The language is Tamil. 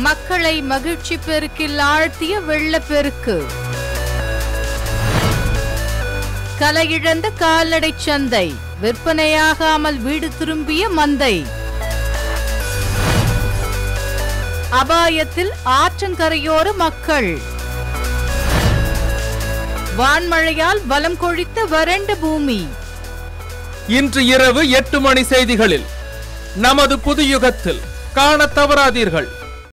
மக்களை மகிழ்ச்சி பெருக்கில் ஆழ்த்திய வெள்ளப்பெருக்கு. கலையிழந்த கால்நடை சந்தை விற்பனையாகாமல் வீடு திரும்பிய மந்தை. அபாயத்தில் ஆற்றங்கரையோர மக்கள். வான்மழையால் வலம் கொழித்த வறண்ட பூமி. இன்று இரவு எட்டு மணி செய்திகளில் நமது புதுயுகத்தில் காணத் தவறாதீர்கள்.